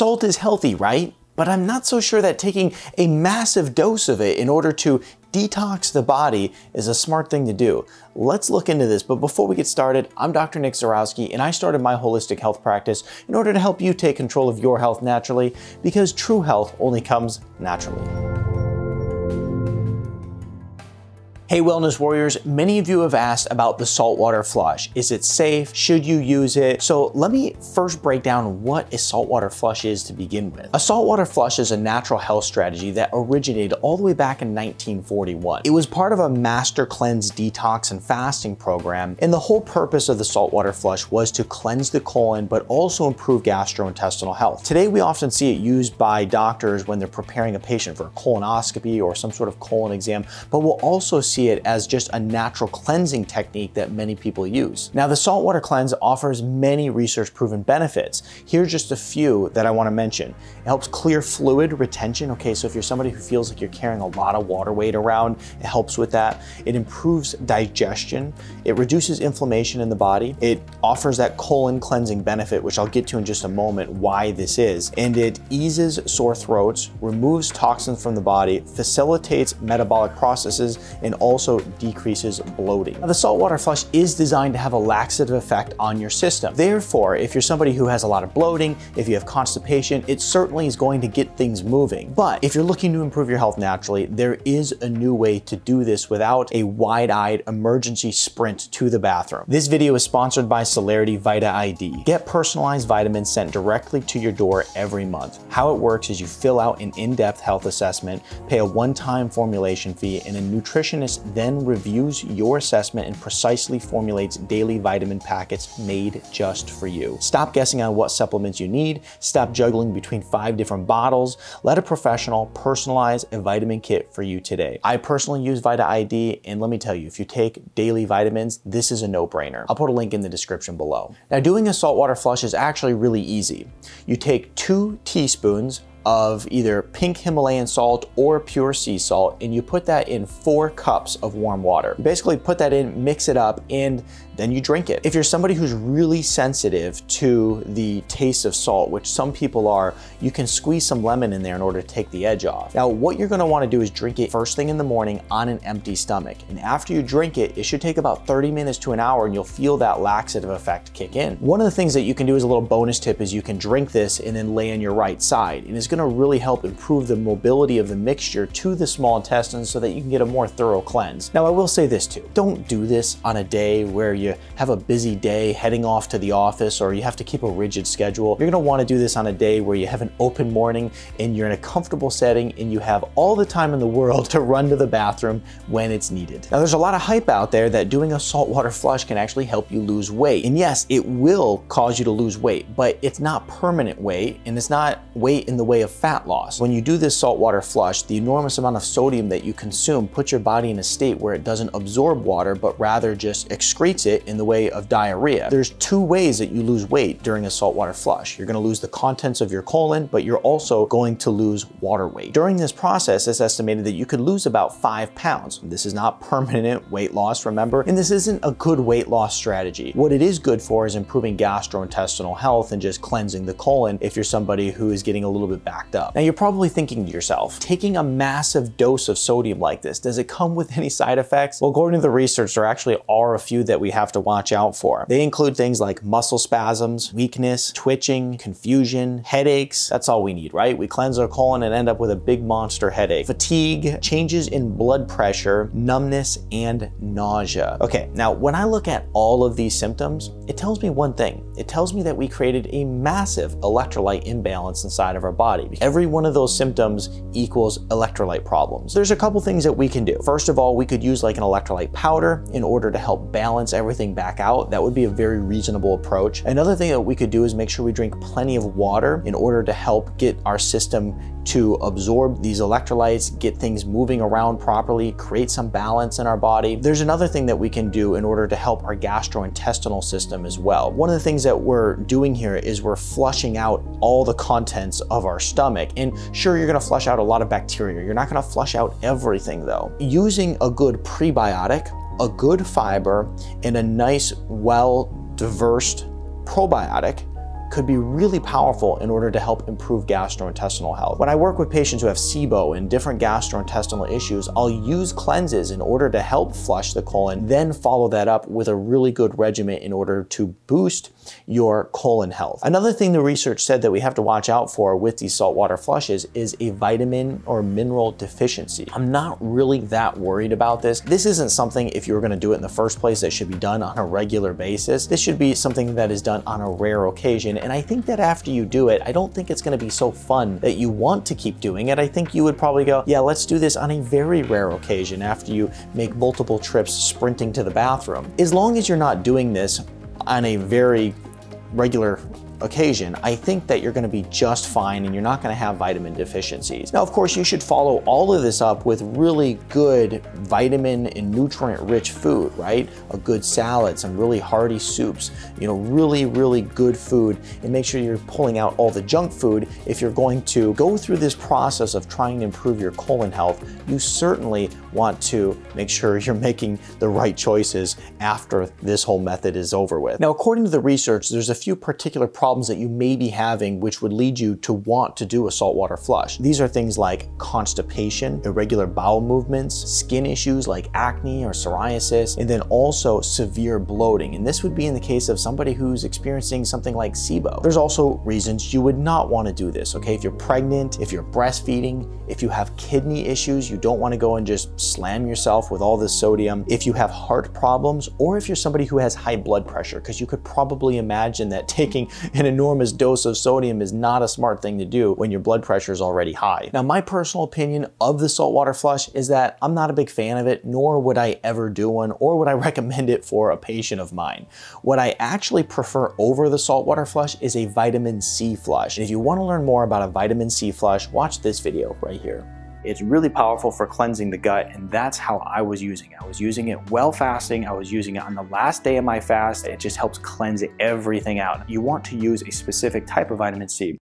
Salt is healthy, right? But I'm not so sure that taking a massive dose of it in order to detox the body is a smart thing to do. Let's look into this, but before we get started, I'm Dr. Nick Zyrowski and I started my holistic health practice in order to help you take control of your health naturally because true health only comes naturally. Hey Wellness Warriors, many of you have asked about the saltwater flush. Is it safe? Should you use it? So let me first break down what a saltwater flush is to begin with. A saltwater flush is a natural health strategy that originated all the way back in 1941. It was part of a master cleanse detox and fasting program, and the whole purpose of the saltwater flush was to cleanse the colon but also improve gastrointestinal health. Today we often see it used by doctors when they're preparing a patient for a colonoscopy or some sort of colon exam, but we'll also see see it as just a natural cleansing technique that many people use. Now, the saltwater cleanse offers many research proven benefits. Here's just a few that I wanna mention. It helps clear fluid retention. Okay, so if you're somebody who feels like you're carrying a lot of water weight around, it helps with that. It improves digestion. It reduces inflammation in the body. It offers that colon cleansing benefit, which I'll get to in just a moment why this is. And it eases sore throats, removes toxins from the body, facilitates metabolic processes, and all also decreases bloating. Now, the saltwater flush is designed to have a laxative effect on your system. Therefore, if you're somebody who has a lot of bloating, if you have constipation, it certainly is going to get things moving. But if you're looking to improve your health naturally, there is a new way to do this without a wide-eyed emergency sprint to the bathroom. This video is sponsored by Celerity Vita ID. Get personalized vitamins sent directly to your door every month. How it works is you fill out an in-depth health assessment, pay a one-time formulation fee, and a nutritionist then reviews your assessment and precisely formulates daily vitamin packets made just for you. Stop guessing on what supplements you need, stop juggling between five different bottles, let a professional personalize a vitamin kit for you today. I personally use Vita ID, and let me tell you, if you take daily vitamins, this is a no-brainer. I'll put a link in the description below. Now, doing a saltwater flush is actually really easy. You take two teaspoons of either pink Himalayan salt or pure sea salt, and you put that in four cups of warm water. Basically put that in, mix it up, and then you drink it. If you're somebody who's really sensitive to the taste of salt, which some people are, you can squeeze some lemon in there in order to take the edge off. Now, what you're gonna wanna do is drink it first thing in the morning on an empty stomach. And after you drink it, it should take about 30 minutes to an hour and you'll feel that laxative effect kick in. One of the things that you can do as a little bonus tip is you can drink this and then lay on your right side. And it's gonna really help improve the mobility of the mixture to the small intestines so that you can get a more thorough cleanse. Now, I will say this too. Don't do this on a day where you have a busy day heading off to the office or you have to keep a rigid schedule, you're gonna wanna do this on a day where you have an open morning and you're in a comfortable setting and you have all the time in the world to run to the bathroom when it's needed. Now there's a lot of hype out there that doing a saltwater flush can actually help you lose weight. And yes, it will cause you to lose weight, but it's not permanent weight and it's not weight in the way of fat loss. When you do this saltwater flush, the enormous amount of sodium that you consume puts your body in a state where it doesn't absorb water, but rather just excretes it in the way of diarrhea. There's two ways that you lose weight during a saltwater flush. You're gonna lose the contents of your colon, but you're also going to lose water weight. During this process, it's estimated that you could lose about five pounds. This is not permanent weight loss, remember, and this isn't a good weight loss strategy. What it is good for is improving gastrointestinal health and just cleansing the colon if you're somebody who is getting a little bit backed up. Now you're probably thinking to yourself, taking a massive dose of sodium like this, does it come with any side effects? Well, according to the research, there actually are a few that we have to watch watch out for. They include things like muscle spasms, weakness, twitching, confusion, headaches. That's all we need, right? We cleanse our colon and end up with a big monster headache. Fatigue, changes in blood pressure, numbness, and nausea. Okay, now when I look at all of these symptoms, it tells me one thing. It tells me that we created a massive electrolyte imbalance inside of our body. Every one of those symptoms equals electrolyte problems. There's a couple things that we can do. First of all, we could use like an electrolyte powder in order to help balance everything back out, that would be a very reasonable approach. Another thing that we could do is make sure we drink plenty of water in order to help get our system to absorb these electrolytes, get things moving around properly, create some balance in our body. There's another thing that we can do in order to help our gastrointestinal system as well. One of the things that we're doing here is we're flushing out all the contents of our stomach. And sure, you're gonna flush out a lot of bacteria. You're not gonna flush out everything though. Using a good prebiotic a good fiber and a nice, well-diversed probiotic could be really powerful in order to help improve gastrointestinal health. When I work with patients who have SIBO and different gastrointestinal issues, I'll use cleanses in order to help flush the colon, then follow that up with a really good regimen in order to boost your colon health. Another thing the research said that we have to watch out for with these saltwater flushes is a vitamin or mineral deficiency. I'm not really that worried about this. This isn't something, if you were gonna do it in the first place, that should be done on a regular basis. This should be something that is done on a rare occasion. And I think that after you do it, I don't think it's gonna be so fun that you want to keep doing it. I think you would probably go, yeah, let's do this on a very rare occasion after you make multiple trips sprinting to the bathroom. As long as you're not doing this on a very regular occasion, I think that you're gonna be just fine and you're not gonna have vitamin deficiencies. Now, of course, you should follow all of this up with really good vitamin and nutrient rich food, right? A good salad, some really hearty soups, you know, really, really good food and make sure you're pulling out all the junk food. If you're going to go through this process of trying to improve your colon health, you certainly want to make sure you're making the right choices after this whole method is over with. Now, according to the research, there's a few particular problems problems that you may be having which would lead you to want to do a saltwater flush. These are things like constipation, irregular bowel movements, skin issues like acne or psoriasis, and then also severe bloating. And this would be in the case of somebody who's experiencing something like SIBO. There's also reasons you would not want to do this, okay? If you're pregnant, if you're breastfeeding, if you have kidney issues, you don't want to go and just slam yourself with all this sodium. If you have heart problems, or if you're somebody who has high blood pressure, because you could probably imagine that taking an enormous dose of sodium is not a smart thing to do when your blood pressure is already high. Now, my personal opinion of the saltwater flush is that I'm not a big fan of it, nor would I ever do one, or would I recommend it for a patient of mine. What I actually prefer over the saltwater flush is a vitamin C flush. And if you wanna learn more about a vitamin C flush, watch this video right here. It's really powerful for cleansing the gut, and that's how I was using it. I was using it while fasting. I was using it on the last day of my fast. It just helps cleanse everything out. You want to use a specific type of vitamin C.